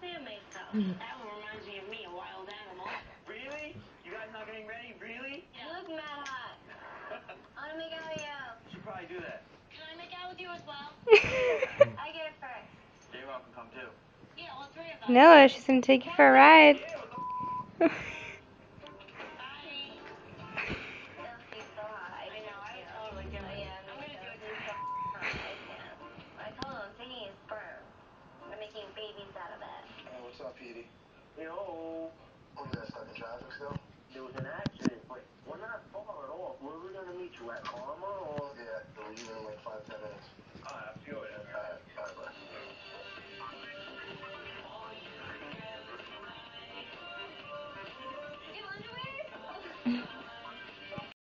Where's Sammy's house? That one reminds me of me, a wild animal. Really? You guys not getting ready? Really? You look mad hot. I wanna make out with you. Should probably do that. Can I make out with you as well? I get it first. J-Rock can come too. Yeah, all three of us. Noah, she's gonna take you for a ride. what's up, Petey? Yo, You guys stuck in traffic still? there was an accident, but we're not far at all. Where are we gonna meet you at, Karma or? Yeah, we're leaving in like five, ten minutes.